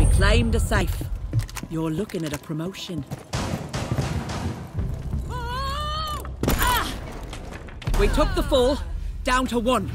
We claimed a safe. You're looking at a promotion. Oh! Ah! We took the fall, down to one.